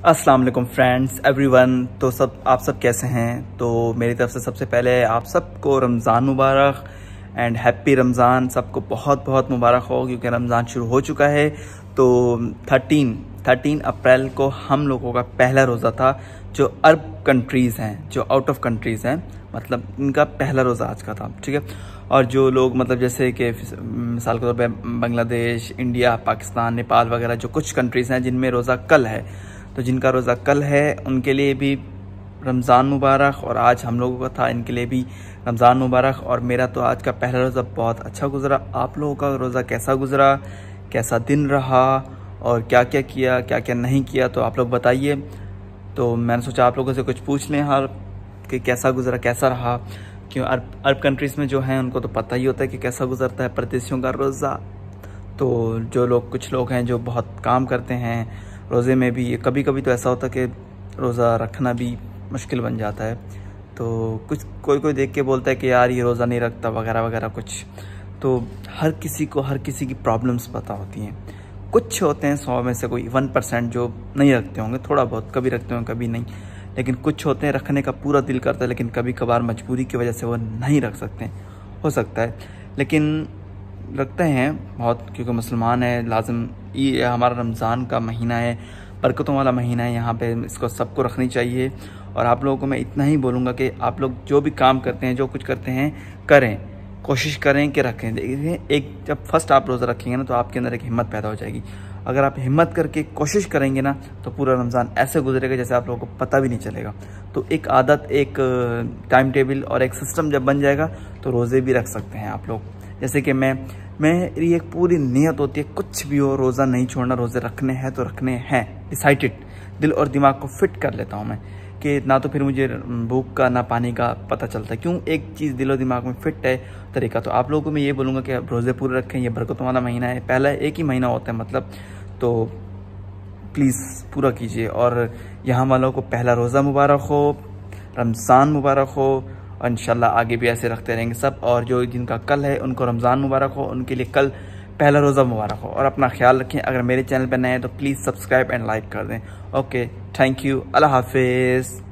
अस्सलाम वालेकुम friends everyone तो सब, आप सब कैसे हैं? तो मेरी तरफ़ से सबसे पहले आप सबको रमज़ान मुबारक एंड हैप्पी रमज़ान। सबको बहुत बहुत मुबारक हो, क्योंकि रमज़ान शुरू हो चुका है। तो 13 13 अप्रैल को हम लोगों का पहला रोज़ा था, जो अरब कंट्रीज़ हैं, जो आउट ऑफ़ कंट्रीज़ हैं। मतलब इनका पहला रोज़ा आज का था, ठीक है? और जो लोग मतलब जैसे कि मिसाल के तौर पर बांग्लादेश, इंडिया, पाकिस्तान, नेपाल वगैरह, जो कुछ कंट्रीज़ हैं जिनमें रोज़ा कल है तो जिनका रोज़ा कल है, उनके लिए भी रमज़ान मुबारक और आज हम लोगों का था, इनके लिए भी रमज़ान मुबारक। और मेरा तो आज का पहला रोज़ा बहुत अच्छा गुजरा। आप लोगों का रोज़ा कैसा गुजरा? कैसा दिन रहा? और क्या क्या किया, क्या क्या नहीं किया? तो आप लोग बताइए। तो मैंने सोचा आप लोगों से कुछ पूछ लें हर कि कैसा गुजरा, कैसा रहा? क्यों अरब अरब कंट्रीज़ में जो हैं, उनको तो पता ही होता है कि कैसा गुजरता है प्रदेशियों का रोज़ा। तो जो लोग, कुछ लोग हैं जो बहुत काम करते हैं रोज़े में भी कभी कभी तो ऐसा होता कि रोज़ा रखना भी मुश्किल बन जाता है। तो कुछ कोई कोई देख के बोलता है कि यार ये रोज़ा नहीं रखता, वगैरह वगैरह कुछ। तो हर किसी को, हर किसी की प्रॉब्लम्स पता होती हैं। कुछ होते हैं सौ में से कोई वन परसेंट जो नहीं रखते होंगे, थोड़ा बहुत, कभी रखते होंगे, कभी नहीं। लेकिन कुछ होते हैं रखने का पूरा दिल करता है, लेकिन कभी कभार मजबूरी की वजह से वो नहीं रख सकते हो सकता है। लेकिन रखते हैं। बहुत क्योंकि मुसलमान है, लाजम ये हमारा रमज़ान का महीना है, बरकतों वाला महीना है, यहाँ पे इसको सबको रखनी चाहिए। और आप लोगों को मैं इतना ही बोलूँगा कि आप लोग जो भी काम करते हैं, जो कुछ करते हैं, करें। कोशिश करें कि रखें। देखिए, एक जब फ़र्स्ट आप रोज़ा रखेंगे ना तो आपके अंदर एक हिम्मत पैदा हो जाएगी। अगर आप हिम्मत करके कोशिश करेंगे ना तो पूरा रमज़ान ऐसे गुजरेगा जैसे आप लोगों को पता भी नहीं चलेगा। तो एक आदत, एक, टाइम टेबल और एक सिस्टम जब बन जाएगा तो रोज़े भी रख सकते हैं आप लोग। जैसे कि मैं मेरी एक पूरी नीयत होती है, कुछ भी हो, रोज़ा नहीं छोड़ना, रोज़े रखने हैं तो रखने हैं। डिसाइडेड दिल और दिमाग को फिट कर लेता हूँ मैं कि ना तो फिर मुझे भूख का, ना पानी का पता चलता क्यों? एक चीज़ दिलो दिमाग में फिट है, तरीका तो आप लोगों को मैं ये बोलूँगा कि आप रोज़े पूरे रखें, ये बरकतों वाला महीना है। पहला एक ही महीना होता है मतलब तो प्लीज़ पूरा कीजिए। और यहाँ वालों को पहला रोज़ा मुबारक हो, रमज़ान मुबारक हो इन आगे भी ऐसे रखते रहेंगे सब। और जो जिनका कल है, उनको रमज़ान मुबारक हो, उनके लिए कल पहला रोज़ा मुबारक हो। और अपना ख्याल रखें, अगर मेरे चैनल पर नए हैं तो प्लीज़ सब्सक्राइब एंड लाइक कर दें। ओके, थैंक यू, अल्लाह हाफिज़।